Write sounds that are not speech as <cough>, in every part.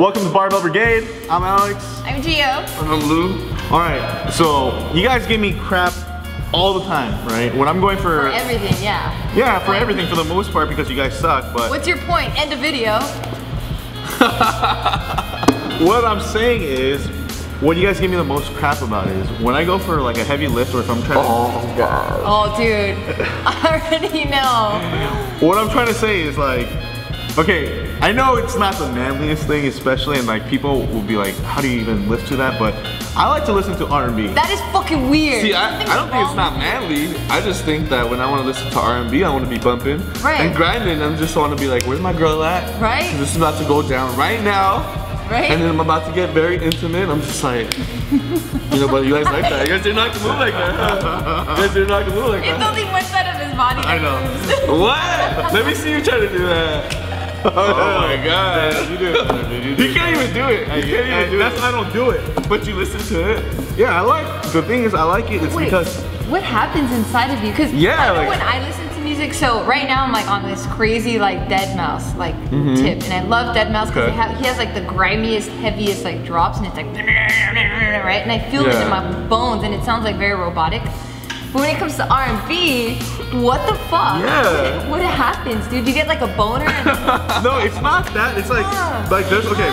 Welcome to Barbell Brigade. I'm Alex. I'm Geo. And I'm Lu. All right, so you guys give me crap all the time, right? When I'm going for, For everything, yeah. yeah, for everything for the most part because you guys suck. But What's your point? End of video. <laughs> what I'm saying is, what you guys give me the most crap about is when I go for like a heavy lift or if I'm trying. To- Oh god. Oh, dude. <laughs> I already know. What I'm trying to say is like, okay, I know it's not the manliest thing, especially, and like people will be like, how do you even lift to that? But I like to listen to R&B. That is fucking weird. See, I, I don't think it's not manly. I just think that when I want to listen to R&B, I want to be bumping Right. and grinding. I'm just want to be like, where's my girl at? Right. This is about to go down right now. Right? And then I'm about to get very intimate. I'm just like, <laughs> you know, but you guys like that. You guys like to move like that. You guys like to move like that. It's only one side of his body. I know. <laughs> What? Let me see you try to do that. Oh my <laughs> god. You do it. You do You it can't even do it. You can't even do That's it. why I don't do it. But you listen to it. Yeah, I like. The thing is, I like it. It's Wait, because what happens inside of you? Because Yeah, like- when I listen to music, so right now I'm like on this crazy like Deadmau5 like mm-hmm. tip, and I love Deadmau5 because. Okay. he has like the grimiest, heaviest like drops, and it's like <laughs> right, and I feel it in my bones, and it sounds like very robotic. But when it comes to R&B, what the fuck? Yeah. What, what happens, dude? You get like a boner? And, <laughs> no, it's not that. It's like Ah. like there's okay.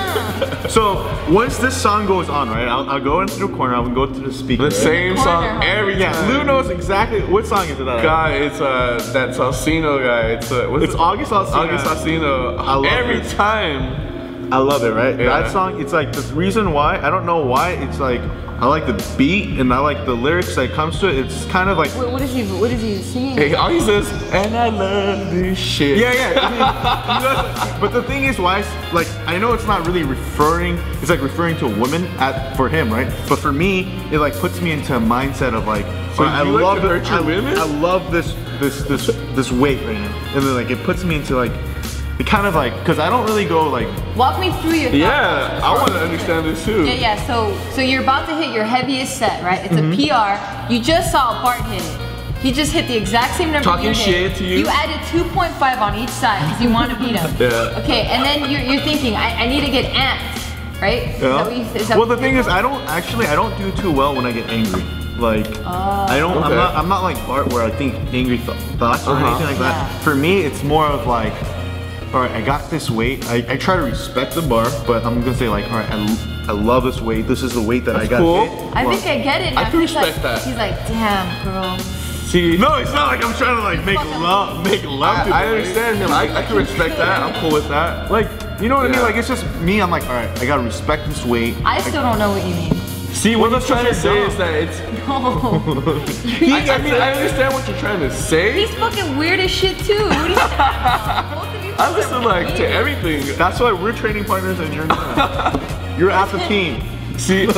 So once this song goes on, right? I'll, I'll go into the corner. I'll go to the speaker. The same Corner. song every Yeah, time. Lu knows exactly what song is it that I Guy, it's uh that Salsino guy. It's uh what's It's it? August Alsina. August Salsino. Every it. time. I love it, right? Yeah. That song, it's like the reason why, I don't know why, it's like, I like the beat and I like the lyrics that comes to it. It's kind of like, Wait, what is he? What is he singing? Hey, all he says, and I love this shit. yeah, yeah. I mean, you know, but the thing is, why, it's- like, I know it's not really referring, it's like referring to a woman at, for him, right? But for me, it like puts me into a mindset of like, So I you like love to it- hurt your I, women? I love this, this, this, this weight right now. And then like, it puts me into like, it kind of like, cause I don't really go like, Walk me through your Yeah. I want to understand this too. Yeah, yeah. So, so you're about to hit your heaviest set, right? It's Mm-hmm. a PR. You just saw Bart hit it. He just hit the exact same number Talking you hit. shit to you? You added 2.5 on each side because you want to beat him. <laughs> Yeah. Okay, and then you're, you're thinking, I, I need to get amped, right? Yeah. you- is that well, the thing you- is, I don't actually, I don't do too well when I get angry. Like, I don't, I'm Okay. not, I'm not like Bart where I think angry th- thoughts or Uh-huh. anything like that. Yeah. For me, it's more of like, all right, I got this weight. I, I try to respect the bar, but I'm gonna say like, all right, I, I love this weight. This is the weight that I That's got. cool. hit. I Well, think I get it. I can He's like, respect that. He's like, damn, girl. See, No, it's not like I'm trying to like make love, make love. to I, I understand him. I, I can respect that. I'm cool with that. Like, you know what I mean? Like, it's just me. I'm like, all right, I gotta respect this weight. I still don't know what you mean. See, what Well, I'm trying to that's say is that it's. <laughs> No. <laughs> I, I mean, I understand what you're trying to say. He's fucking weird as shit too. <laughs> What are you talking about? Both of you I listen like to everything. That's why we're training partners and <laughs> you're not. You're half a team. See, <laughs> wait,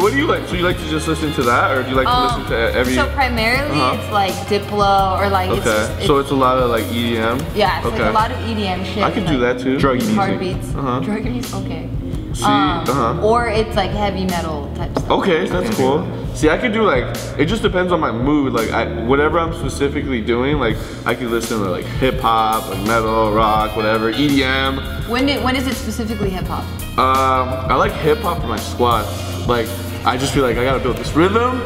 what do you like? So you like to just listen to that, or do you like to Um, listen to every? So primarily Uh-huh. it's like Diplo or like it's okay, just it's, so it's a lot of like EDM. yeah, it's okay. like a lot of EDM shit. I could and, do like, that too. Drug music. Heartbeats. Uh-huh. Drug music, okay. See, Um, uh-huh. Or it's like heavy metal type stuff. Okay, that's cool. See, I could do like it just depends on my mood. Like I, whatever I'm specifically doing, like I could listen to like hip hop, like metal, rock, whatever, EDM. When did when is it specifically hip hop? Um, I like hip hop for my squats. Like I just feel like I gotta build this rhythm,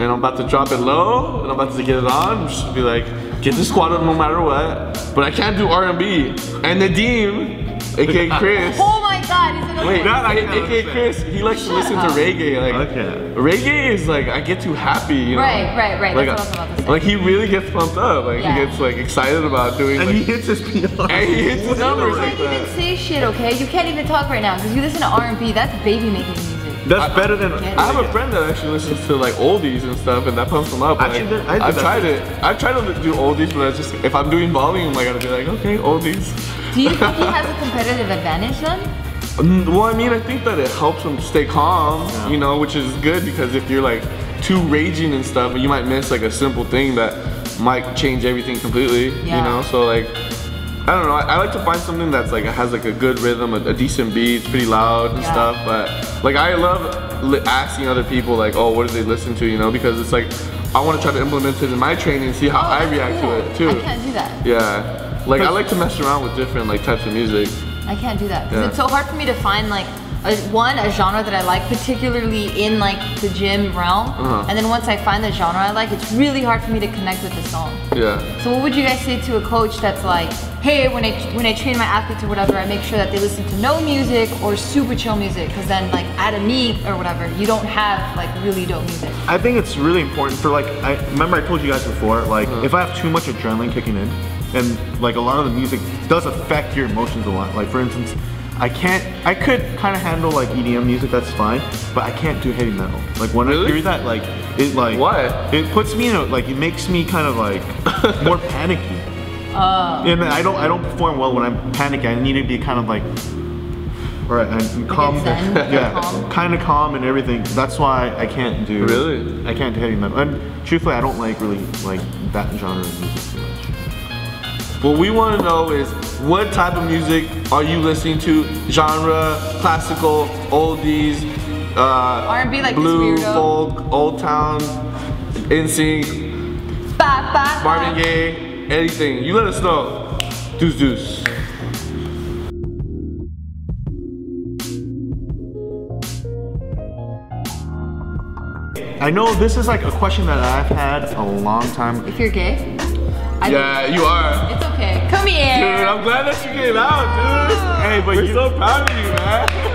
and I'm about to drop it low, and I'm about to get it on. I'm Just be like, get the squat up no matter what. But I can't do R&B. And Nadeem, aka Chris. <laughs> My god, he's in a Wait, That I A- can aka. Chris, he likes to listen up. to reggae. Like, Okay. reggae is like I get too happy, you know. Right, right, right, Like, that's what I was about to say. Like he really gets pumped up. Like Yeah. he gets like excited about doing. And like, he hits his PR. and he hits the numbers You can't even that. say shit, okay? You can't even talk right now because you listen to R&B. That's baby making music. That's better than. I have a friend that actually listens to like oldies and stuff, and that pumps him up. Like, Actually, there- I did I've tried it. I've tried to do oldies, but I just if I'm doing volume, I gotta be like, okay, oldies. Do you think he <laughs> has a competitive advantage then? Mm, Well, I mean, I think that it helps them stay calm, you know, which is good because if you're like too raging and stuff, you might miss like a simple thing that might change everything completely, Yeah. you know. So like, I don't know. I, I like to find something that's like has like a good rhythm, a, a decent beat, it's pretty loud and Yeah. stuff. But like, I love li- asking other people like, oh, what do they listen to, you know, because it's like I want to try to implement it in my training and see how Oh, I react cool. to it too. I can't do that. Yeah. Like I like to mess around with different like types of music. I can't do that because Yeah. it's so hard for me to find like a, one a genre that I like, particularly in like the gym realm. Uh-huh. And then once I find the genre I like, it's really hard for me to connect with the song. Yeah. So what would you guys say to a coach that's like, hey, when I when I train my athletes or whatever, I make sure that they listen to no music or super chill music, because then like at a meet or whatever, you don't have like really dope music. I think it's really important for like I remember I told you guys before like Uh-huh. if I have too much adrenaline kicking in and like a lot of the music does affect your emotions a lot like for instance I can't I could kind of handle like EDM music that's fine but I can't do heavy metal like when Really? I hear that like it like Why? it puts me in a like it makes me kind of like <laughs> more panicky Oh. and I don't I don't perform well when I'm panicky I need to be kind of like all right I'm calm zen, yeah kind of calm and everything that's why I can't do Really? I can't do heavy metal. And truthfully, I don't like really like that genre of music too much. What we want to know is what type of music are you listening to? Genre, classical, oldies, uh, R&B like blue, weirdo. folk, old town, NSYNC, Ba, ba, Marvin. Gaye, anything. You let us know. Deuce deuce. I know this is like a question that I've had a long time. If you're gay, I Yeah, you are. It's okay. Come here. Dude, I'm glad that you came out, dude. Oh. Hey, but We're you- so proud of you, man. <laughs>